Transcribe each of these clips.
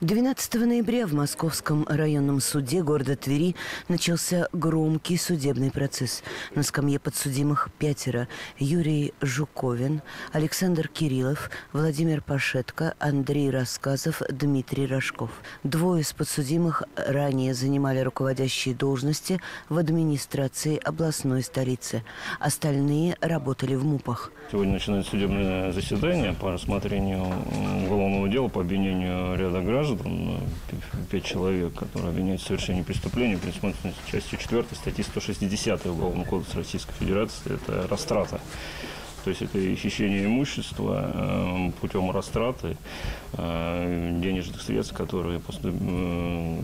12 ноября в Московском районном суде города Твери начался громкий судебный процесс. На скамье подсудимых пятеро. Юрий Жуковин, Александр Кириллов, Владимир Пашетко, Андрей Рассказов, Дмитрий Рожков. Двое из подсудимых ранее занимали руководящие должности в администрации областной столицы. Остальные работали в МУПах. Сегодня начинается судебное заседание по рассмотрению уголовного дела по обвинению ряда граждан граждан, пять человек, которые обвиняются в совершении преступления, предусмотрено частью 4 статьи 160 Уголовного кодекса Российской Федерации, это растрата то есть это хищение имущества э, путем растраты э, денежных средств, которые после э,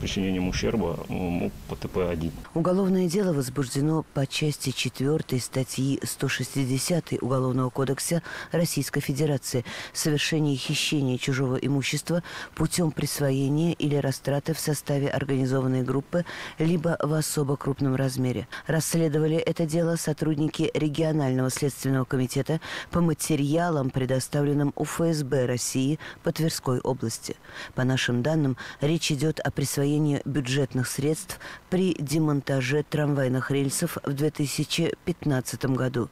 причинением ущерба МУП ПТП-1. Уголовное дело возбуждено по части 4 статьи 160 Уголовного кодекса Российской Федерации «Совершение хищения чужого имущества путем присвоения или растраты в составе организованной группы либо в особо крупном размере». Расследовали это дело сотрудники регионального следственного Следственного комитета по материалам, предоставленным у ФСБ России по Тверской области. По нашим данным, речь идет о присвоении бюджетных средств при демонтаже трамвайных рельсов в 2015 году.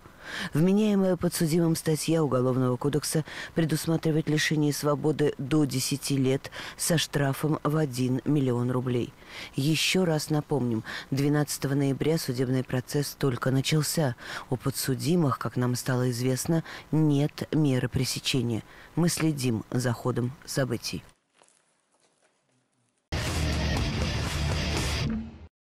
Вменяемая подсудимым статья Уголовного кодекса предусматривает лишение свободы до 10 лет со штрафом в 1 миллион рублей. Еще раз напомним, 12 ноября судебный процесс только начался. У подсудимых, как нам стало известно, нет меры пресечения. Мы следим за ходом событий.